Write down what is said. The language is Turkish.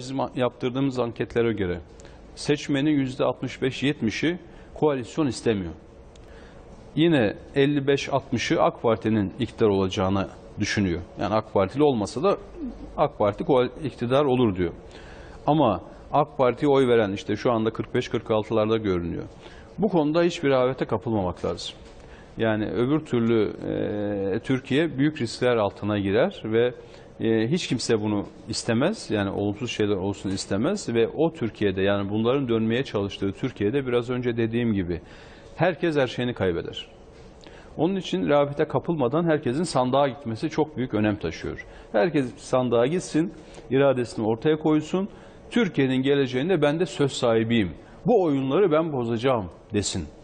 Bizim yaptırdığımız anketlere göre seçmenin %65-70'i koalisyon istemiyor. Yine 55-60'ı AK Parti'nin iktidar olacağını düşünüyor. Yani AK Partili olmasa da AK Parti iktidar olur diyor. Ama AK Parti'ye oy veren işte şu anda 45-46'larda görünüyor. Bu konuda hiçbir rehavete kapılmamak lazım. Yani öbür türlü e, Türkiye büyük riskler altına girer ve e, hiç kimse bunu istemez. Yani olumsuz şeyler olsun istemez ve o Türkiye'de yani bunların dönmeye çalıştığı Türkiye'de biraz önce dediğim gibi herkes her şeyini kaybeder. Onun için rehavete kapılmadan herkesin sandığa gitmesi çok büyük önem taşıyor. Herkes sandığa gitsin, iradesini ortaya koysun. Türkiye'nin geleceğinde ben de söz sahibiyim. Bu oyunları ben bozacağım desin.